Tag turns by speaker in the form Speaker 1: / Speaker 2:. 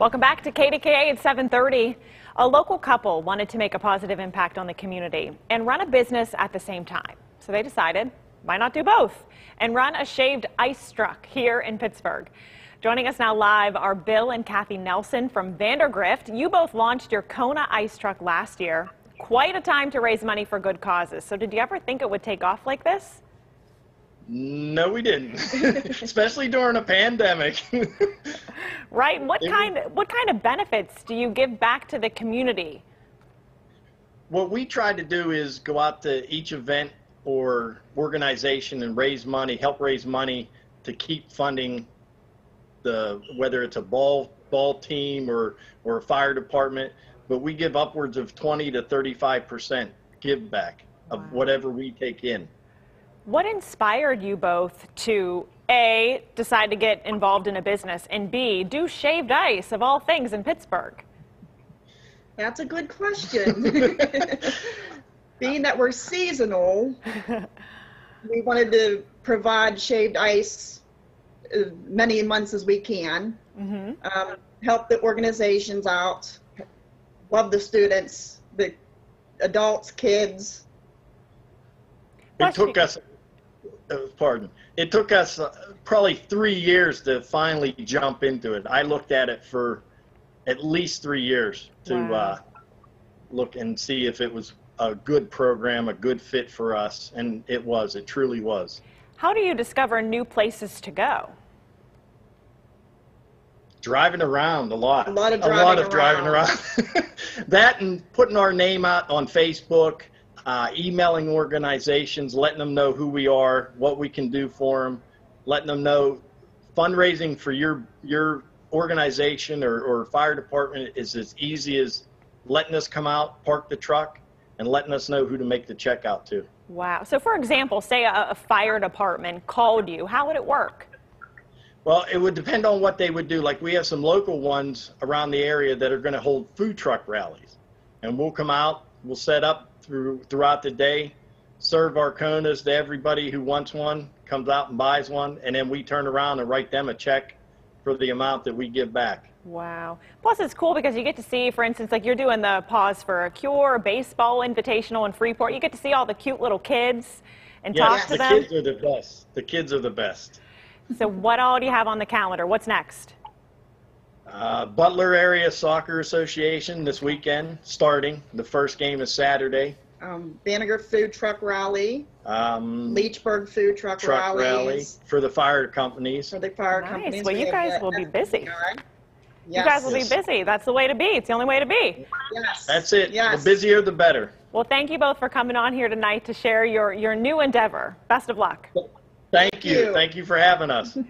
Speaker 1: Welcome back to KDKA at 730. A local couple wanted to make a positive impact on the community and run a business at the same time. So they decided, why not do both and run a shaved ice truck here in Pittsburgh. Joining us now live are Bill and Kathy Nelson from Vandergrift. You both launched your Kona ice truck last year. Quite a time to raise money for good causes. So did you ever think it would take off like this?
Speaker 2: No, we didn't. Especially during a pandemic.
Speaker 1: right. What kind what kind of benefits do you give back to the community?
Speaker 2: What we try to do is go out to each event or organization and raise money, help raise money to keep funding the whether it's a ball ball team or or a fire department, but we give upwards of 20 to 35 percent give back of wow. whatever we take in.
Speaker 1: What inspired you both to A, decide to get involved in a business, and B, do shaved ice of all things in Pittsburgh?
Speaker 3: That's a good question. Being that we're seasonal, we wanted to provide shaved ice as uh, many months as we can, mm-hmm. um, help the organizations out, love the students, the adults, kids.
Speaker 2: It took us pardon. It took us uh, probably three years to finally jump into it. I looked at it for at least three years to wow. uh, look and see if it was a good program, a good fit for us, and it was. It truly was.
Speaker 1: How do you discover new places to go?
Speaker 2: Driving around a lot.
Speaker 3: A lot of driving
Speaker 2: a lot of
Speaker 3: around.
Speaker 2: driving around. that and putting our name out on Facebook uh, emailing organizations, letting them know who we are, what we can do for them, letting them know fundraising for your your organization or, or fire department is as easy as letting us come out, park the truck, and letting us know who to make the check out to.
Speaker 1: Wow. So, for example, say a, a fire department called you, how would it work?
Speaker 2: Well, it would depend on what they would do. Like we have some local ones around the area that are going to hold food truck rallies, and we'll come out, we'll set up through throughout the day, serve our Konas to everybody who wants one, comes out and buys one, and then we turn around and write them a check for the amount that we give back.
Speaker 1: Wow. Plus, it's cool because you get to see, for instance, like you're doing the Pause for a Cure baseball invitational in Freeport. You get to see all the cute little kids and
Speaker 2: yes,
Speaker 1: talk to
Speaker 2: the
Speaker 1: them.
Speaker 2: the kids are the best. The kids are the best.
Speaker 1: So, what all do you have on the calendar? What's next?
Speaker 2: Uh, Butler Area Soccer Association this weekend starting. The first game is Saturday.
Speaker 3: Um, Banneker Food Truck Rally. Um, Leechburg Food Truck,
Speaker 2: truck Rally for the fire companies.
Speaker 3: For the fire
Speaker 1: nice.
Speaker 3: companies.
Speaker 1: Well, you guys will be busy. Yes. You guys will yes. be busy. That's the way to be. It's the only way to be.
Speaker 3: Yes.
Speaker 2: That's it. Yes. The busier, the better.
Speaker 1: Well, thank you both for coming on here tonight to share your, your new endeavor. Best of luck.
Speaker 2: Thank you. Thank you, thank you for having us.